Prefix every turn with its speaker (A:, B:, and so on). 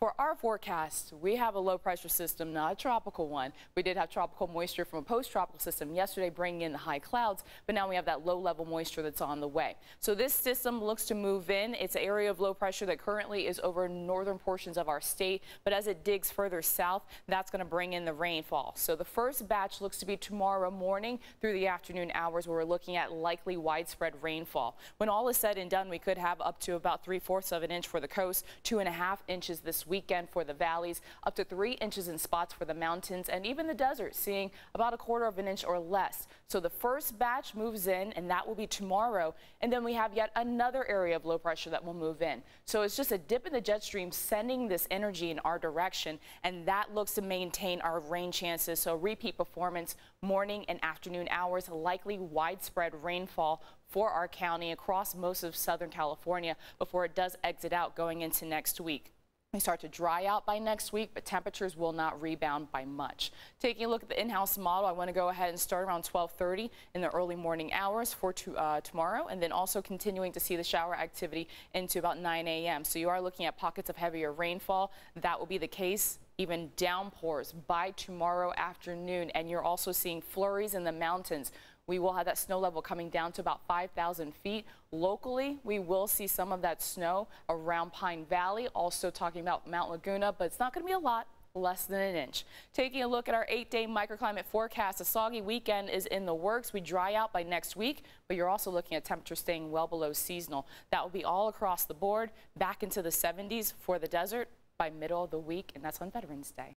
A: For our forecast, we have a low pressure system, not a tropical one. We did have tropical moisture from a post-tropical system yesterday bringing in the high clouds, but now we have that low level moisture that's on the way. So this system looks to move in. It's an area of low pressure that currently is over northern portions of our state, but as it digs further south, that's going to bring in the rainfall. So the first batch looks to be tomorrow morning through the afternoon hours where we're looking at likely widespread rainfall. When all is said and done, we could have up to about three-fourths of an inch for the coast, two and a half inches this weekend for the valleys, up to three inches in spots for the mountains and even the desert, seeing about a quarter of an inch or less. So the first batch moves in and that will be tomorrow. And then we have yet another area of low pressure that will move in. So it's just a dip in the jet stream sending this energy in our direction. And that looks to maintain our rain chances. So repeat performance morning and afternoon hours, likely widespread rainfall for our county across most of Southern California before it does exit out going into next week. They start to dry out by next week, but temperatures will not rebound by much. Taking a look at the in-house model, I want to go ahead and start around 1230 in the early morning hours for to, uh, tomorrow, and then also continuing to see the shower activity into about 9 a.m. So you are looking at pockets of heavier rainfall. That will be the case even downpours by tomorrow afternoon, and you're also seeing flurries in the mountains we will have that snow level coming down to about 5,000 feet. Locally, we will see some of that snow around Pine Valley, also talking about Mount Laguna, but it's not going to be a lot less than an inch. Taking a look at our eight-day microclimate forecast, a soggy weekend is in the works. We dry out by next week, but you're also looking at temperatures staying well below seasonal. That will be all across the board, back into the 70s for the desert by middle of the week, and that's on Veterans Day.